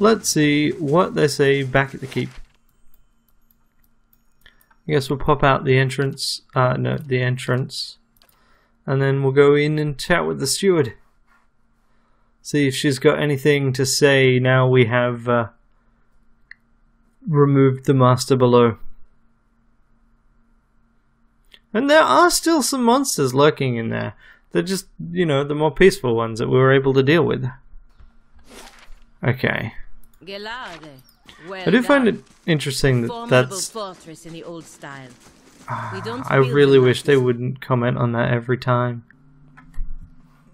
let's see what they say back at the keep. I guess we'll pop out the entrance, uh, no, the entrance, and then we'll go in and chat with the steward. See if she's got anything to say now we have uh, removed the master below. And there are still some monsters lurking in there. They're just, you know, the more peaceful ones that we were able to deal with. Okay. Well I do find it interesting that that's. fortress in the old style. Ah, I really wish they wouldn't comment on that every time.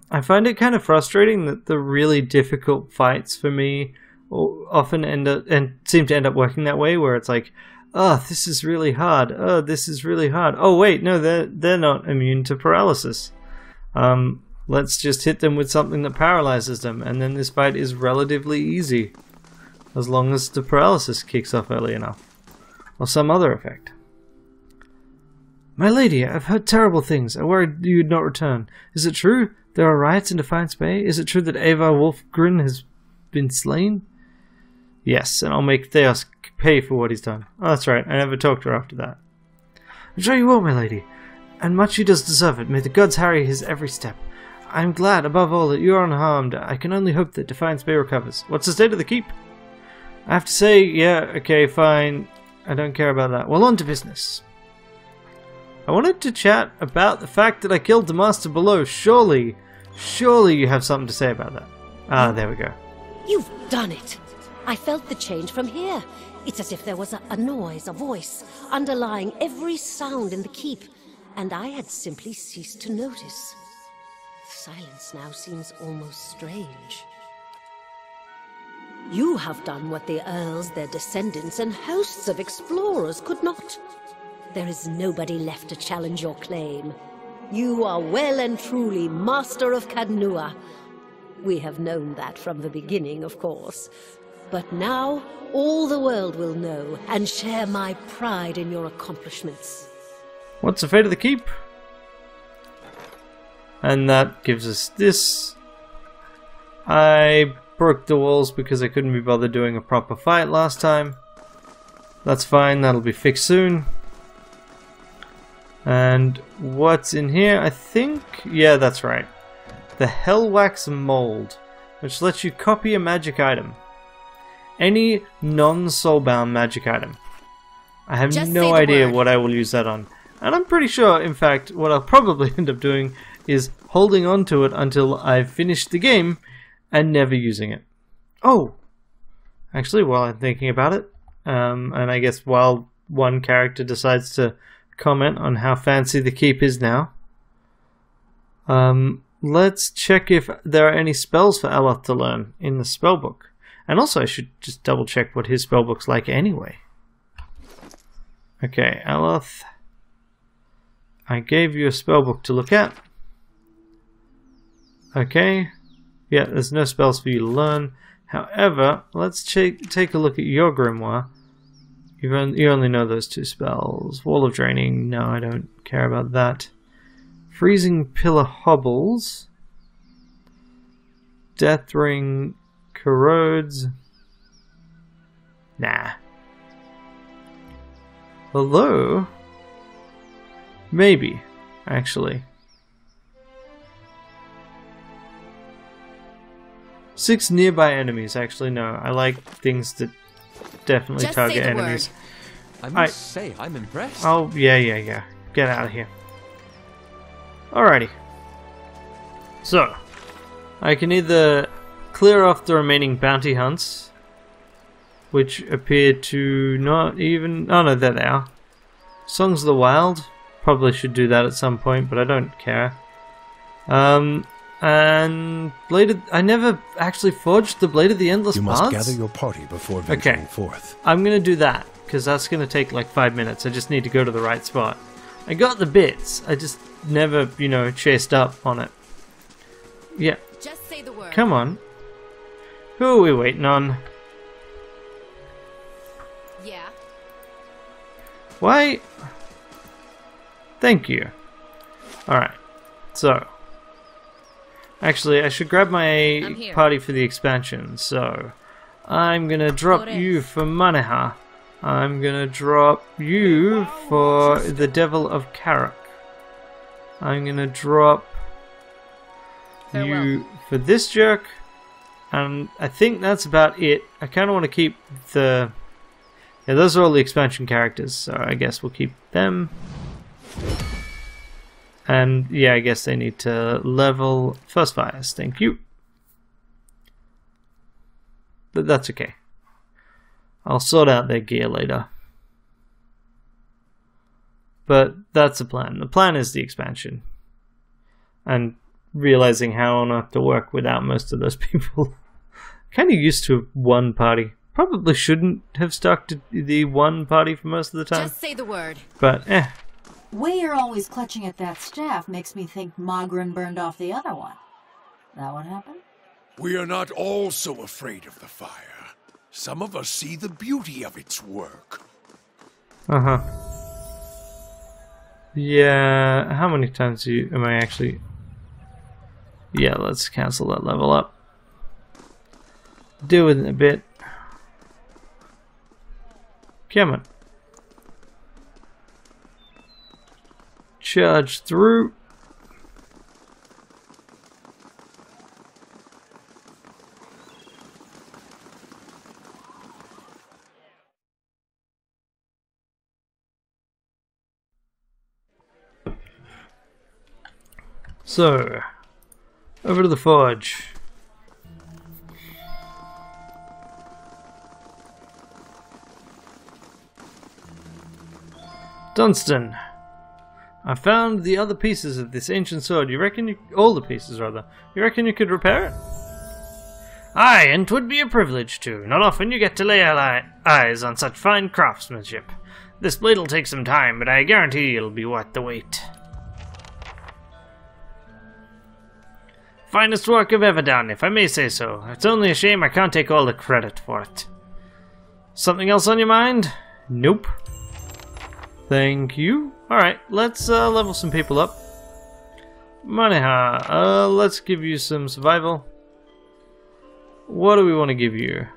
I find it kind of frustrating that the really difficult fights for me often end up and seem to end up working that way, where it's like, oh, this is really hard. Oh, this is really hard. Oh, wait, no, they're they're not immune to paralysis. Um, let's just hit them with something that paralyzes them, and then this fight is relatively easy, as long as the paralysis kicks off early enough, or some other effect. My lady, I've heard terrible things. I worried you'd not return. Is it true? There are riots in Defiance Bay? Is it true that Ava Wolfgren has been slain? Yes, and I'll make Thaos pay for what he's done. Oh, that's right. I never talked to her after that. I'm sure you will, my lady. And much he does deserve it. May the gods harry his every step. I'm glad, above all, that you are unharmed. I can only hope that Defiance Bay recovers. What's the state of the keep? I have to say, yeah, okay, fine. I don't care about that. Well, on to business. I wanted to chat about the fact that I killed the master below. Surely, surely you have something to say about that. Ah, there we go. You've done it! I felt the change from here. It's as if there was a, a noise, a voice, underlying every sound in the keep, and I had simply ceased to notice. Silence now seems almost strange. You have done what the Earls, their descendants, and hosts of explorers could not. There is nobody left to challenge your claim. You are well and truly master of Caed Nua. We have known that from the beginning, of course. But now all the world will know and share my pride in your accomplishments. What's the fate of the keep? And that gives us this. I broke the walls because I couldn't be bothered doing a proper fight last time. That's fine, that'll be fixed soon. And what's in here? I think, yeah, that's right. The Hellwax Mold, which lets you copy a magic item. Any non-soulbound magic item. I have Just no idea word. what I will use that on. And I'm pretty sure, in fact, what I'll probably end up doing is holding on to it until I've finished the game and never using it. Oh! Actually, while I'm thinking about it, um, and I guess while one character decides to comment on how fancy the keep is now, um, let's check if there are any spells for Aloth to learn in the spellbook. And also, I should just double check what his spellbook's like anyway. Okay, Aloth. I gave you a spellbook to look at. Okay. Yeah, there's no spells for you to learn. However, let's take take a look at your grimoire. You you only know those two spells. Wall of Draining, no, I don't care about that. Freezing Pillar Hobbles. Death Ring Corrodes. Nah. Although, maybe, actually. Six nearby enemies, actually, no. I like things that definitely Just target enemies. I I- must say, I'm impressed. Oh, yeah, yeah, yeah. Get out of here. Alrighty. So, I can either clear off the remaining bounty hunts, which appear to not even. Oh no, there they are. Songs of the Wild. Probably should do that at some point, but I don't care. Um, and Blade of. I never actually forged the Blade of the Endless You must Bards. gather your party before Okay. venturing forth. I'm gonna do that because that's gonna take like five minutes. I just need to go to the right spot. I got the bits. I just never, you know, chased up on it. Yeah, Just say the word. come on. Who are we waiting on? Yeah. Why? Thank you. Alright, so. Actually, I should grab my party for the expansion, so. I'm gonna drop you for Maneha. I'm gonna drop you for the Devil of Caroc. I'm gonna drop Farewell. you for this jerk. And I think that's about it. I kind of want to keep the... Yeah, those are all the expansion characters, so I guess we'll keep them. And yeah, I guess they need to level first fires. Thank you. But that's okay. I'll sort out their gear later. But that's the plan. The plan is the expansion. And realizing how on earth to work without most of those people. kind of used to one party. Probably shouldn't have stuck to the one party for most of the time. Just say the word. But eh, Way you're always clutching at that staff makes me think Magran burned off the other one. That what happened? We are not all so afraid of the fire. Some of us see the beauty of its work. Uh huh. Yeah, how many times do you, am I actually? Yeah, let's cancel that level up. Do it in a bit. Come on. Charge through. So, over to the forge. Dunstan, I found the other pieces of this ancient sword. You reckon you all the pieces rather? You reckon you could repair it? Aye, and 'twould be a privilege too. Not often you get to lay eye- eyes on such fine craftsmanship. This blade'll take some time, but I guarantee it'll be worth the wait. Finest work I've ever done, if I may say so. It's only a shame I can't take all the credit for it. Something else on your mind? Nope. Thank you. Alright, let's uh, level some people up. Maneha, uh, let's give you some survival. What do we want to give you?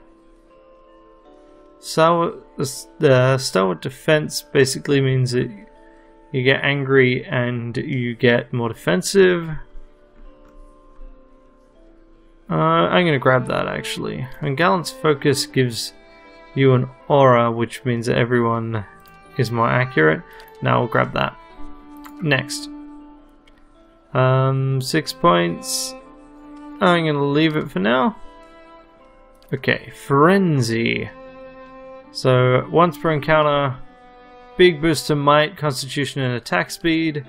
Sour, uh, stalwart defense basically means that you get angry and you get more defensive. Uh, I'm gonna grab that actually. And Gallant's focus gives you an aura, which means that everyone is more accurate. Now we'll grab that. Next. Um, six points. I'm gonna leave it for now. Okay, Frenzy. So, once per encounter, big boost to might, constitution, and attack speed.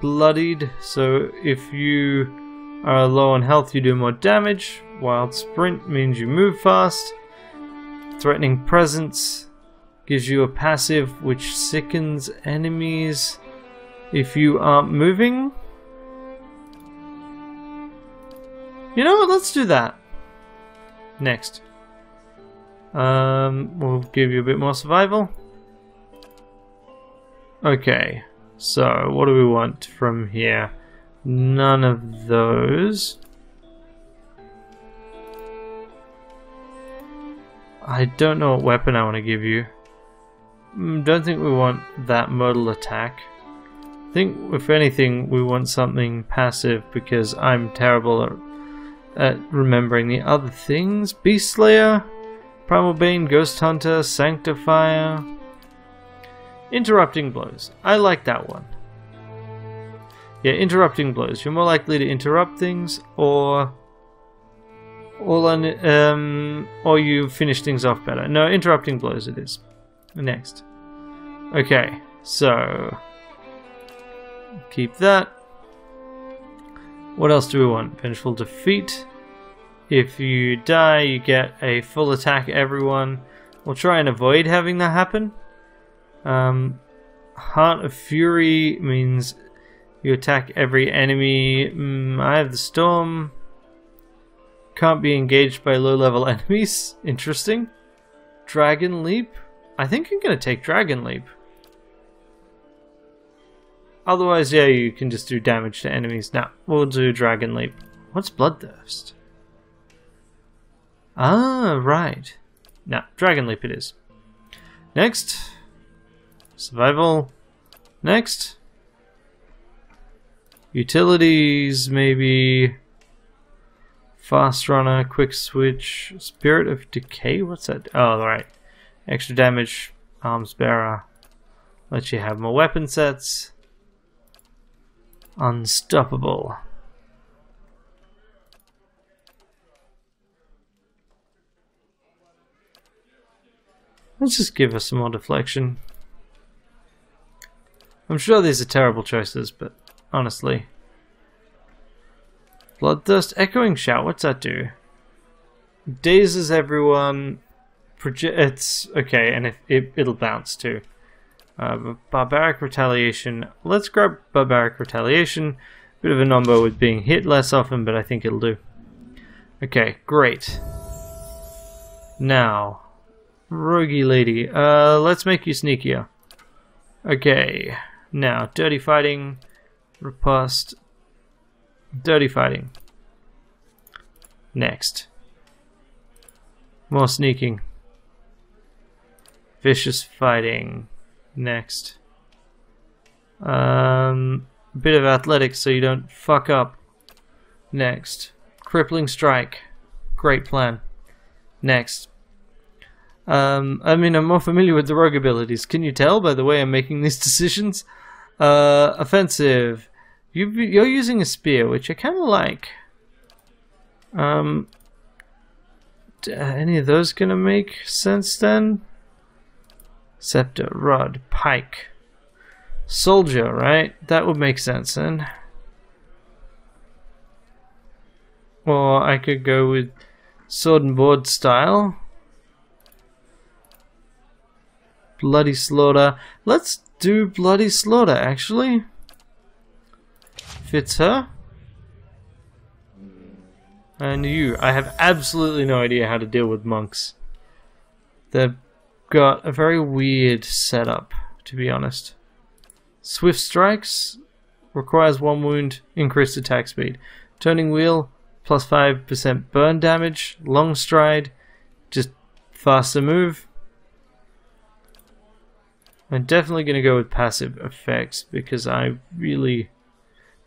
Bloodied, so if you are low on health, you do more damage. Wild Sprint means you move fast. Threatening Presence gives you a passive which sickens enemies if you aren't moving. You know what? Let's do that. Next. Um, we'll give you a bit more survival. Okay, so what do we want from here? None of those. I don't know what weapon I want to give you. Mm, Don't think we want that modal attack. I think, if anything, we want something passive because I'm terrible at, at remembering the other things. Beast Slayer, Primal Bane, Ghost Hunter, Sanctifier. Interrupting blows. I like that one. Yeah, interrupting blows. You're more likely to interrupt things, or or on, um, or you finish things off better. No, interrupting blows. It is. Next. Okay, so keep that. What else do we want? Vengeful defeat. If you die, you get a full attack. Everyone. We'll try and avoid having that happen. Um, Heart of Fury means you attack every enemy. Mm, I have the Storm. Can't be engaged by low level enemies. Interesting. Dragon Leap. I think I'm going to take Dragon Leap. Otherwise, yeah, you can just do damage to enemies. Now, we'll do Dragon Leap. What's Bloodthirst? Ah, right. Now, Dragon Leap it is. Next. Survival. Next. Utilities, maybe. Fast Runner, Quick Switch, Spirit of Decay? What's that? Oh, right. Extra damage, Arms Bearer. Let you have more weapon sets. Unstoppable. Let's just give us some more deflection. I'm sure these are terrible choices, but honestly. Bloodthirst Echoing Shout, what's that do? Dazes everyone. Proje it's okay, and it, it, it'll bounce too. Uh, barbaric Retaliation. Let's grab Barbaric Retaliation. Bit of a number with being hit less often, but I think it'll do. Okay, great. Now, Roguey Lady. Uh, let's make you sneakier. Okay, now, Dirty Fighting, Riposte, Dirty Fighting. Next. More sneaking. Vicious Fighting. Next. Um, bit of athletics so you don't fuck up. Next. Crippling Strike. Great plan. Next. Um, I mean, I'm more familiar with the rogue abilities. Can you tell by the way I'm making these decisions? Uh, offensive. You, you're using a spear, which I kind of like. Um, any of those gonna make sense then? Scepter, rod, pike, soldier, right? That would make sense then. Or I could go with sword and board style. Bloody slaughter. Let's do bloody slaughter actually. Fits her. And you. I have absolutely no idea how to deal with monks. They've got a very weird setup, to be honest. Swift strikes requires one wound, increased attack speed. Turning wheel, plus 5% burn damage. Long stride, just faster move. I'm definitely going to go with passive effects because I really...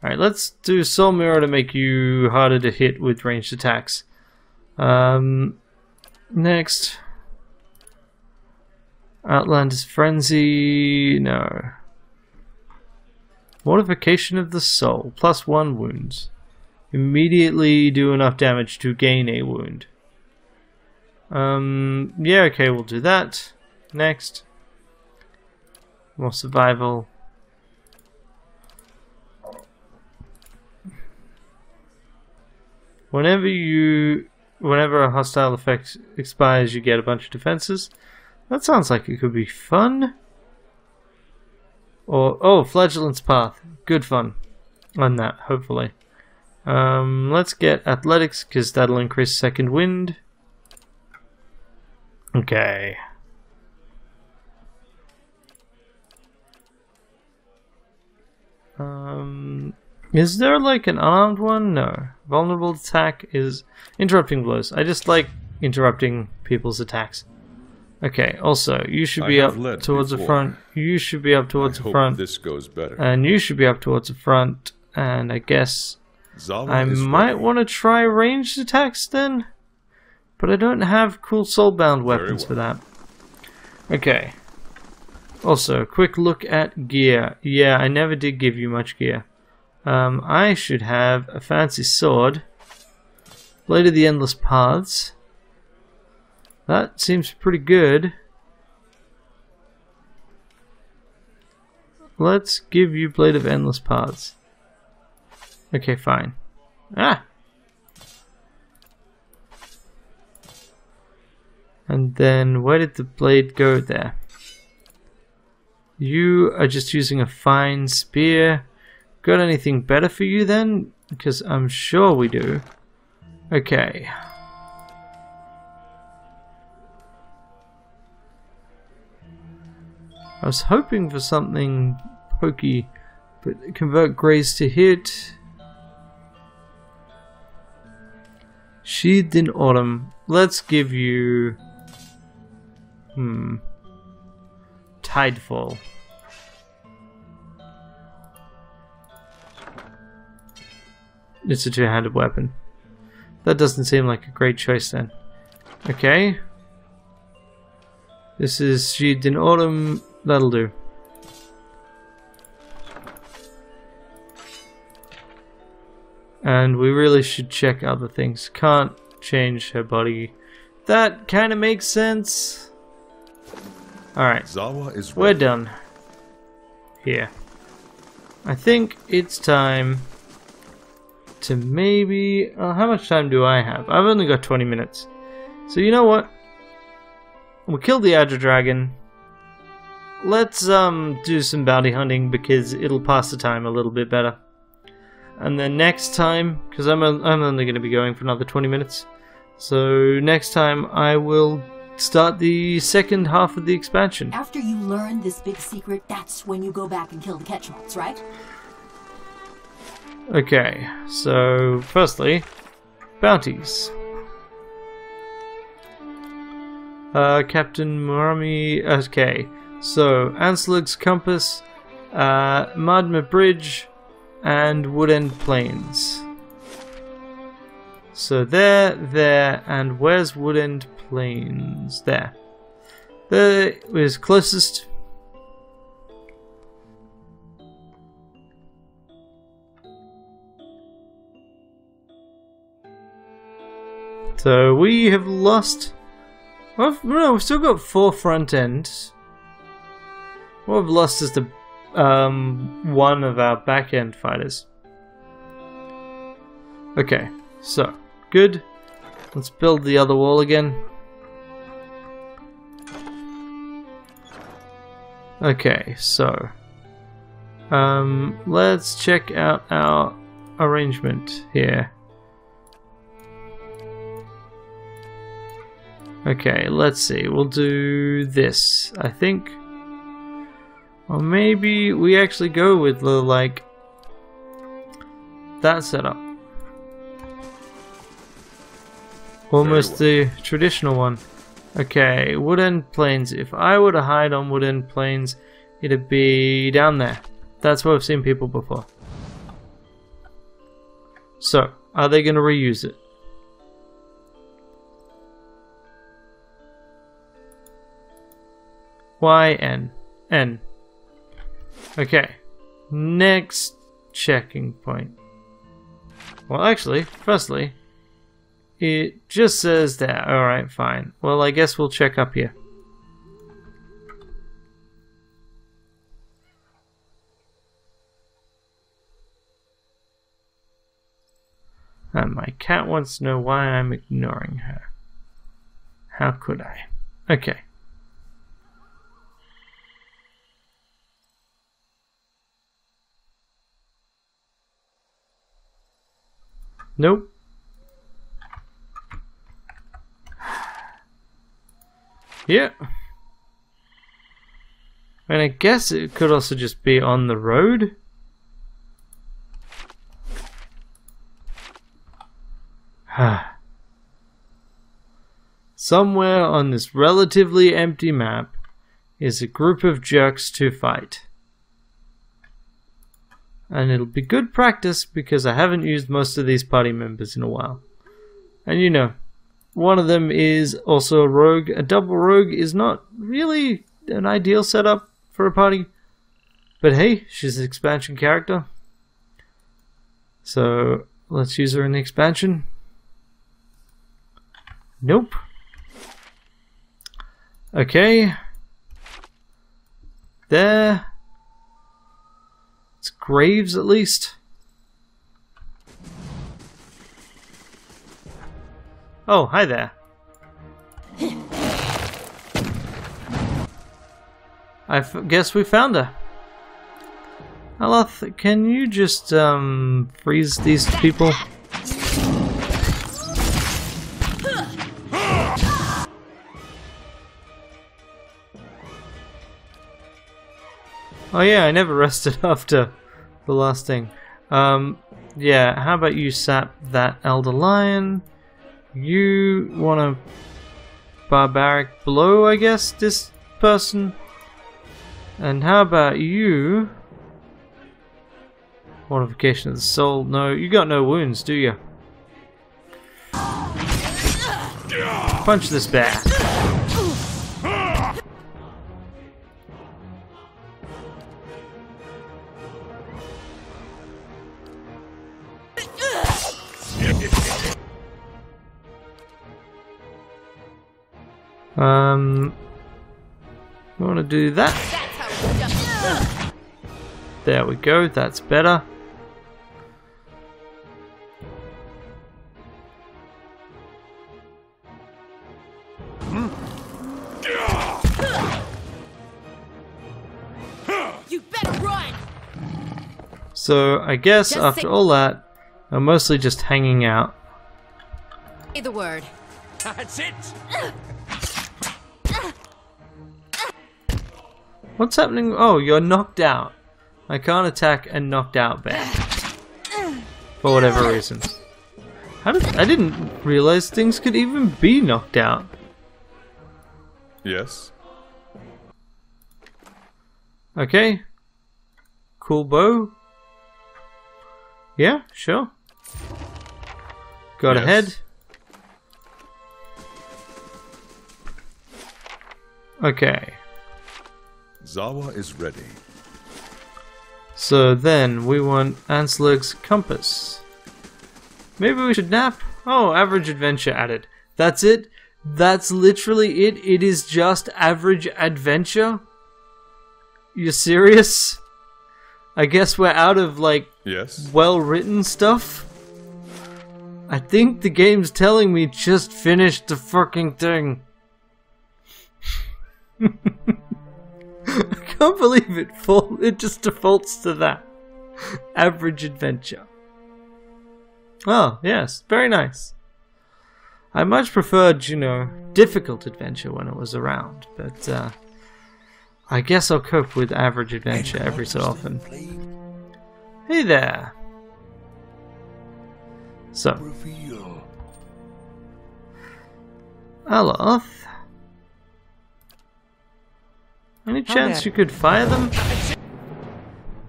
Alright, let's do Soul Mirror to make you harder to hit with ranged attacks. Um, next. Outlander's Frenzy... No. Mortification of the Soul. Plus one wounds. Immediately do enough damage to gain a wound. Um, yeah, okay, we'll do that. Next. More survival. Whenever you, whenever a hostile effect expires, you get a bunch of defenses. That sounds like it could be fun. Or oh, Flagellant's Path, good fun on that. Hopefully. Um, let's get athletics because that'll increase second wind. Okay. Um, is there like an unarmed one? No. Vulnerable attack is interrupting blows. I just like interrupting people's attacks. Okay, also, you should I be up towards the front. You should be up towards I the hope front. this goes better. And you should be up towards the front. And I guess Zahua I might want to try ranged attacks then. But I don't have cool soulbound weapons for that. Okay. Also, quick look at gear. Yeah, I never did give you much gear. Um, I should have a fancy sword. Blade of the Endless Paths. That seems pretty good. Let's give you Blade of Endless Paths. Okay, fine. Ah! And then where did the blade go there? You are just using a fine spear. Got anything better for you then? Because I'm sure we do. Okay. I was hoping for something pokey, but convert graze to hit. Sheathed in Autumn. Let's give you. Hmm. Tidefall. It's a two handed weapon. That doesn't seem like a great choice then. Okay. This is Sheathed in Autumn. That'll do. And we really should check other things. Can't change her body. That kind of makes sense. Alright, Zahua is we're ready. done. Here. I think it's time to maybe... Uh, how much time do I have? I've only got 20 minutes. So you know what? We killed the Adra Dragon. Let's um do some bounty hunting because it'll pass the time a little bit better. And then next time, because I'm, I'm only going to be going for another 20 minutes. So next time I will start the second half of the expansion. After you learn this big secret, that's when you go back and kill the Ketchmots, right? Okay, so firstly, bounties. Uh, Captain Murami. Okay, so Anslög's Compass, uh, Madhmr Bridge, and Woodend Plains. So there, there, and where's Woodend Plains? There. There is closest. So we have lost. Well, no, we've still got four front ends. What we've lost is the um, one of our back end fighters. Okay, so good. Let's build the other wall again. Okay, so um, let's check out our arrangement here. Okay, let's see. We'll do this, I think. Or maybe we actually go with the, like, that setup. Almost the traditional one. Okay, Woodend Plains. If I were to hide on Woodend Plains, it'd be down there. That's where I've seen people before. So, are they going to reuse it? Y N N. Okay. Next checking point. Well, actually, firstly, it just says that. Alright, fine. Well, I guess we'll check up here. And my cat wants to know why I'm ignoring her. How could I? Okay. Nope. Yeah. And I guess it could also just be on the road. Somewhere on this relatively empty map is a group of jerks to fight. And it'll be good practice because I haven't used most of these party members in a while. And you know, one of them is also a rogue. A double rogue is not really an ideal setup for a party. But hey, she's an expansion character. So let's use her in the expansion. Nope. Okay. There. It's graves at least. Oh, hi there. I guess we found her. Aloth, can you just um freeze these people? Oh yeah, I never rested after the last thing. Um, yeah, how about you sap that Elder Lion? You want to barbaric blow, I guess, this person? And how about you? Mortification of the soul. No, you got no wounds, do you? Punch this bear. Um, I want to do that. That's how it's done. There we go. That's better. You better run. So I guess Just after all that, I'm mostly just hanging out. Say the word. That's it! What's happening? Oh, you're knocked out. I can't attack a knocked out bear. For whatever reason. How did I didn't realize things could even be knocked out. Yes. Okay. Cool bow. Yeah, sure. Got Yes. ahead. Okay. Zahua is ready. So then we want Anslög's compass. Maybe we should nap? Oh, average adventure added. That's it? That's literally it? It is just average adventure? You serious? I guess we're out of like Yes. well written stuff? I think the game's telling me just finish the fucking thing. I can't believe it fall it just defaults to that. Average adventure. Oh, yes, very nice. I much preferred, you know, difficult adventure when it was around, but uh I guess I'll cope with average adventure every so often. Hey there. So. Aloth. Any chance you could fire them?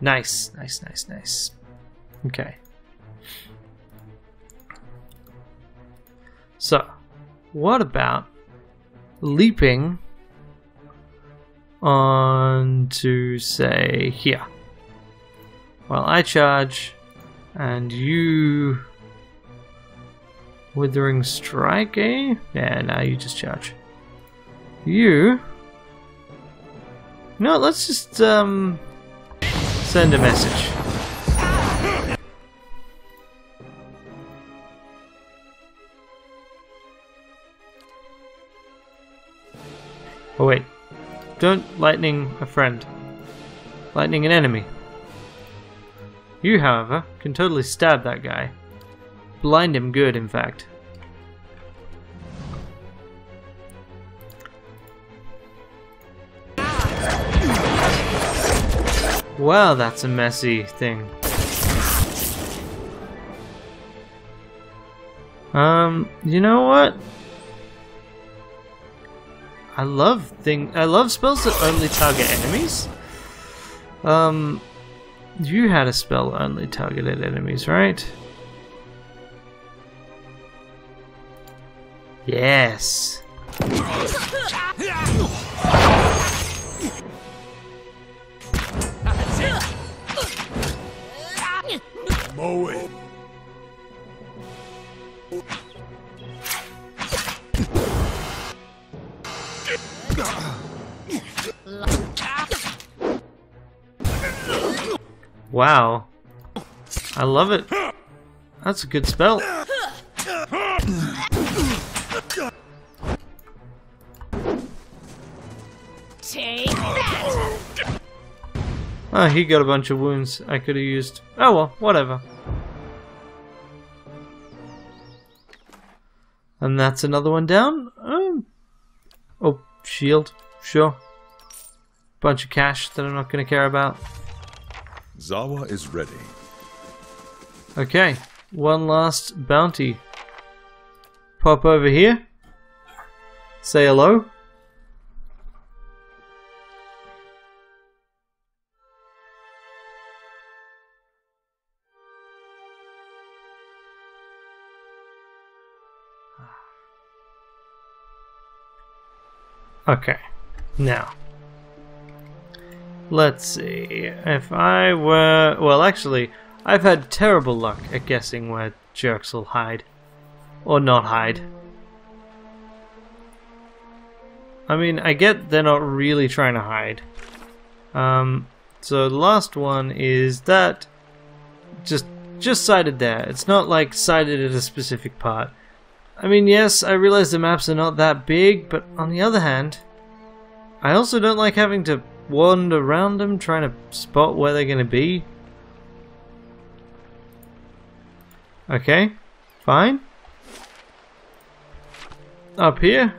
Nice, nice, nice, nice. Okay. So, what about leaping on to say here? Well, I charge, and you Withering Strike, eh? Yeah, now you just charge. You. No, let's just um send a message. Oh wait. Don't lightning a friend. Lightning an enemy. You, however, can totally stab that guy. Blind him good, in fact. Wow, that's a messy thing. Um, you know what? I love thing. I love spells that only target enemies. Um, you had a spell only targeted enemies, right? Yes. Mow it. Wow. I love it. That's a good spell. Oh, he got a bunch of wounds I could have used. Oh well, whatever. And that's another one down. Um, oh, shield. Sure. Bunch of cash that I'm not going to care about. Zahua is ready. Okay, one last bounty. pop over here. Say hello. Okay, now let's see. If I were well, actually, I've had terrible luck at guessing where jerks will hide or not hide. I mean, I get they're not really trying to hide. Um, so the last one is that just just sighted there. It's not like sighted at a specific part. I mean, yes, I realize the maps are not that big, but on the other hand, I also don't like having to wander around them trying to spot where they're going to be. Okay, fine. Up here?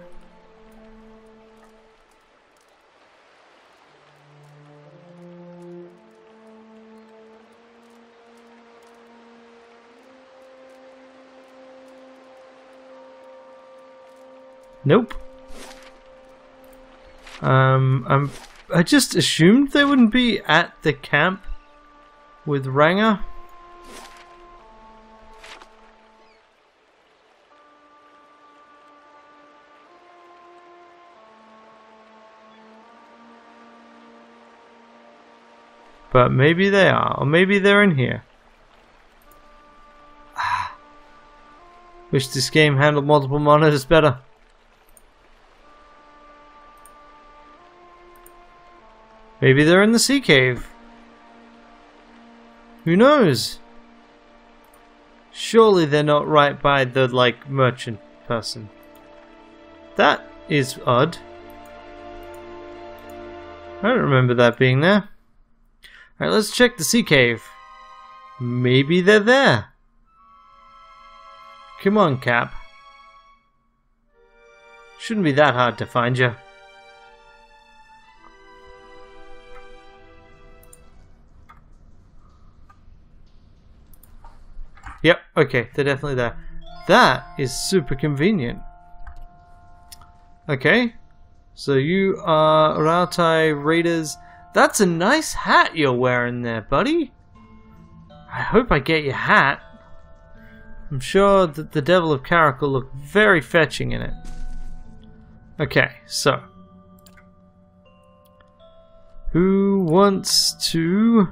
Nope. Um, I'm, I just assumed they wouldn't be at the camp with Ranger. But maybe they are, or maybe they're in here. Wish this game handled multiple monitors better. Maybe they're in the sea cave. Who knows? Surely they're not right by the, like, merchant person. That is odd. I don't remember that being there. Alright, let's check the sea cave. Maybe they're there. Come on, Cap. Shouldn't be that hard to find you. Yep, okay, they're definitely there. That is super convenient. Okay, so you are Rauatai Raiders. That's a nice hat you're wearing there, buddy. I hope I get your hat. I'm sure that the Devil of Caroc will look very fetching in it. Okay, so. Who wants to...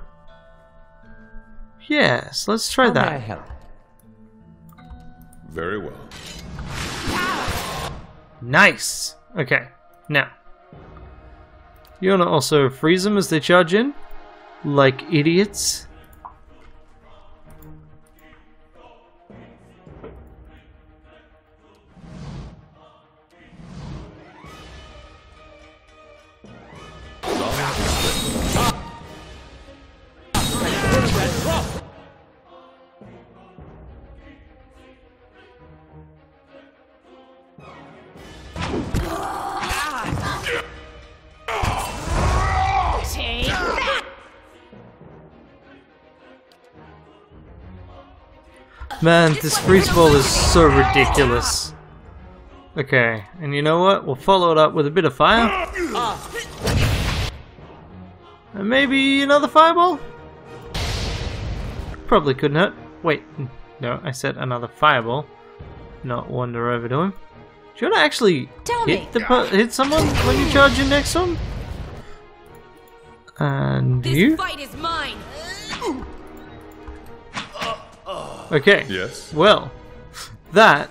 Yes, let's try How may I that. Very well. Nice! Okay, now. You wanna also freeze them as they charge in? Like idiots? Man, this freeze ball is so ridiculous. Okay, and you know what? We'll follow it up with a bit of fire. And maybe another fireball? Probably couldn't hurt. Wait, no, I said another fireball. Not wander over to him. Do you want to actually Tell hit the hit someone when you charge your next one? And This you? fight is mine! Okay. Yes? Well, that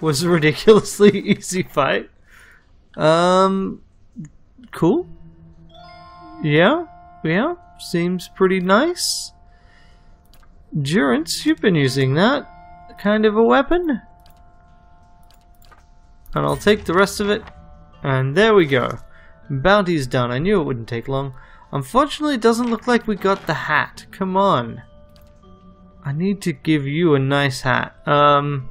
was a ridiculously easy fight. Um, cool. Yeah, yeah, seems pretty nice. Durance, you've been using that kind of a weapon. And I'll take the rest of it. And there we go. Bounty's done. I knew it wouldn't take long. Unfortunately, it doesn't look like we got the hat. Come on. I need to give you a nice hat. Um,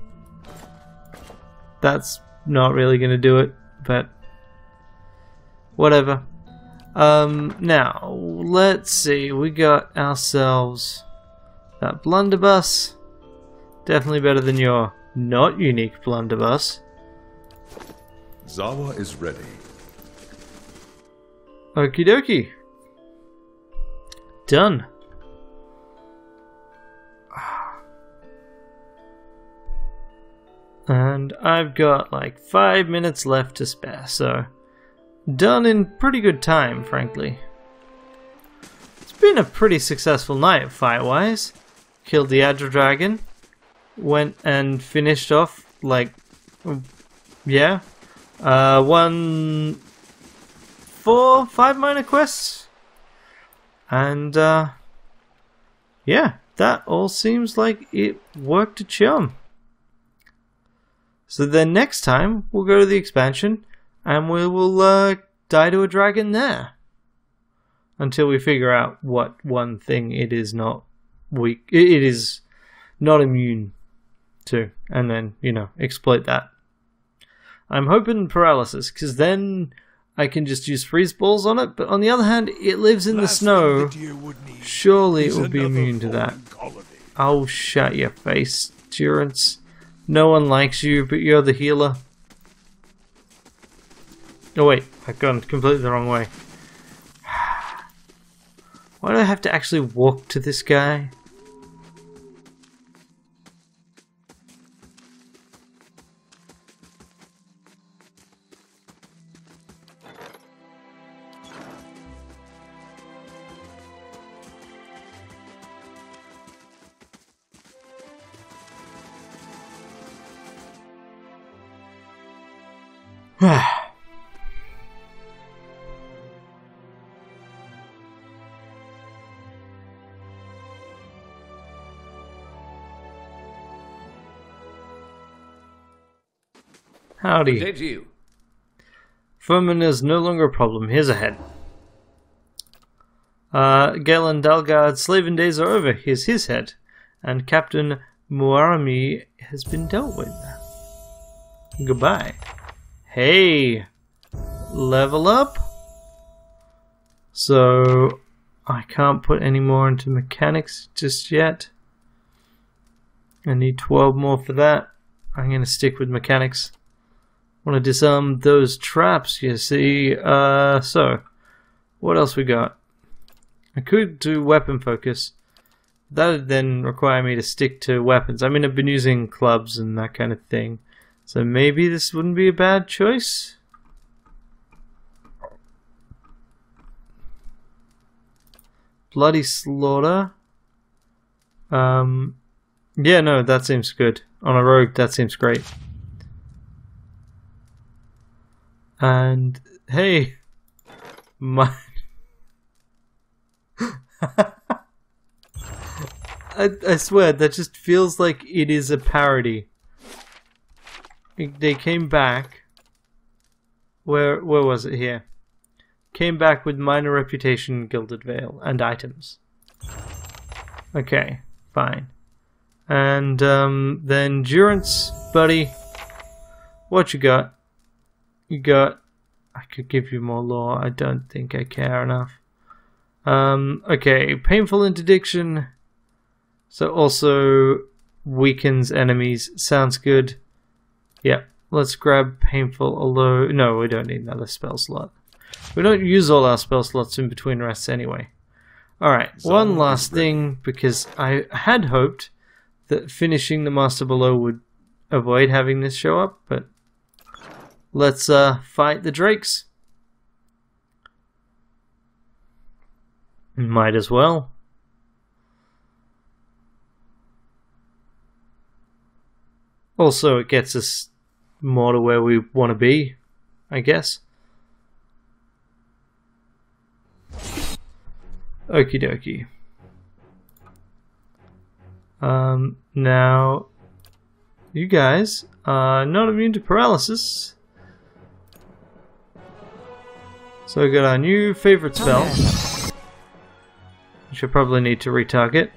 that's not really gonna do it, but whatever. Um, now let's see. We got ourselves that blunderbuss. Definitely better than your not unique blunderbuss. Zahua is ready. Okie dokie. Done. And I've got like five minutes left to spare, so done in pretty good time, frankly. It's been a pretty successful night fight-wise. Killed the Agile Dragon, went and finished off like, yeah, uh, one, four, five minor quests, and uh, yeah, that all seems like it worked a charm. So then next time we'll go to the expansion and we will uh, die to a dragon there until we figure out what one thing it is not weak. It is not immune to, and then you know exploit that. I'm hoping paralysis because then I can just use freeze balls on it. But on the other hand, it lives in the Last snow. the need Surely it will be immune to that. colony. Oh, shut your face, Durance. No one likes you, but you're the healer. Oh wait, I've gone completely the wrong way. Why do I have to actually walk to this guy? Howdy. Did you? Furman is no longer a problem. Here's ahead. Uh, Galen Dalgard's slaving days are over. Here's his head. And Captain Muarami has been dealt with. Goodbye. Hey! Level up? So, I can't put any more into mechanics just yet. I need 12 more for that. I'm going to stick with mechanics want to disarm those traps, you see. Uh, so, what else we got? I could do weapon focus. That would then require me to stick to weapons. I mean, I've been using clubs and that kind of thing. So maybe this wouldn't be a bad choice. Bloody Slaughter. Um, yeah, no, that seems good. On a rogue, that seems great. And hey, my. I, I swear that just feels like it is a parody. They came back. Where where was it here? Came back with minor reputation, Gilded Vale, and items. Okay, fine. And um, then durance, buddy. What you got? You got. I could give you more law. I don't think I care enough. Um, okay, painful interdiction. So also weakens enemies. Sounds good. Yeah, let's grab painful alone. No, we don't need another spell slot. We don't use all our spell slots in between rests anyway. Alright, one last thing, because I had hoped that finishing the Master Below would avoid having this show up, but let's uh, fight the Drakes. Might as well. Also, it gets us more to where we want to be, I guess. Okie dokie. Um, now, you guys are not immune to paralysis. So we got our new favorite spell. Which I probably need to retarget.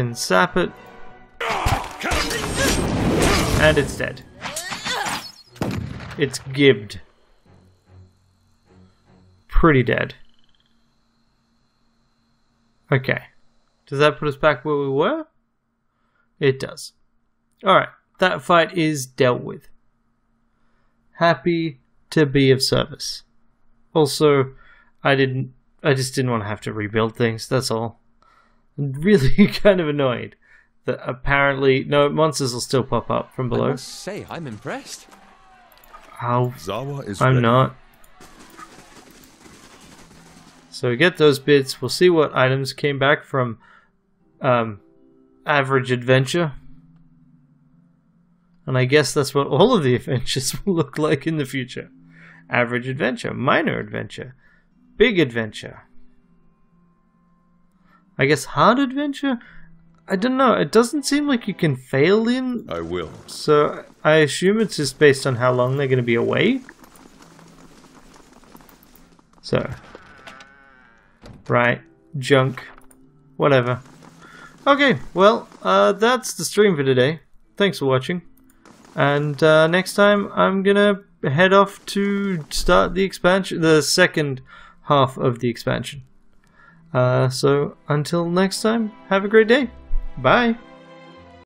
Can sap it. And it's dead. It's gibbed. Pretty dead. Okay. Does that put us back where we were? It does. Alright, that fight is dealt with. Happy to be of service. Also, I didn't I just didn't want to have to rebuild things, that's all. I'm really kind of annoyed that apparently no monsters will still pop up from I below. must say, I'm impressed. How? Zahua is I'm ready. not. So we get those bits. We'll see what items came back from um, average adventure. And I guess that's what all of the adventures will look like in the future. Average adventure, minor adventure, big adventure. I guess hard adventure? I don't know. It doesn't seem like you can fail in I will. so I assume it's just based on how long they're going to be away. So, right, junk, whatever. Okay, well, uh, that's the stream for today. Thanks for watching, and uh, next time I'm gonna head off to start the expansion, the second half of the expansion. Uh, so until next time, have a great day. Bye.